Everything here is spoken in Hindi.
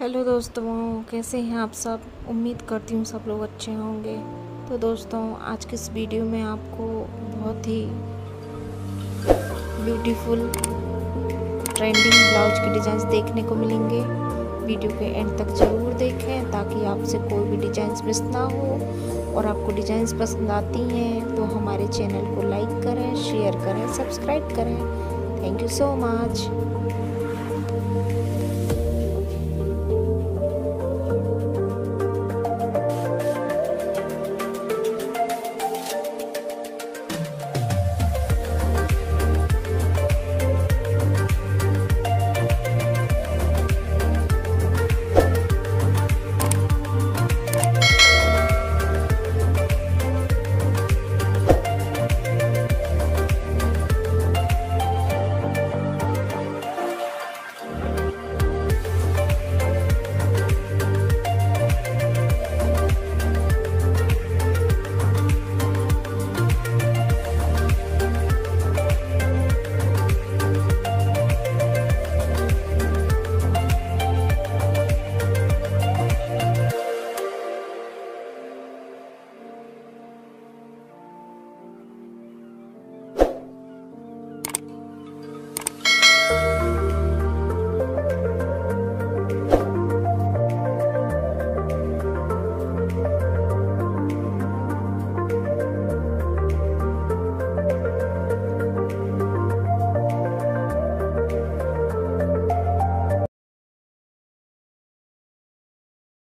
हेलो दोस्तों, कैसे हैं आप सब? उम्मीद करती हूँ सब लोग अच्छे होंगे। तो दोस्तों, आज के इस वीडियो में आपको बहुत ही ब्यूटीफुल ट्रेंडिंग ब्लाउज के डिज़ाइंस देखने को मिलेंगे। वीडियो के एंड तक ज़रूर देखें, ताकि आपसे कोई भी डिज़ाइंस मिस ना हो। और आपको डिज़ाइंस पसंद आती हैं तो हमारे चैनल को लाइक करें शेयर करें सब्सक्राइब करें। Thank you so much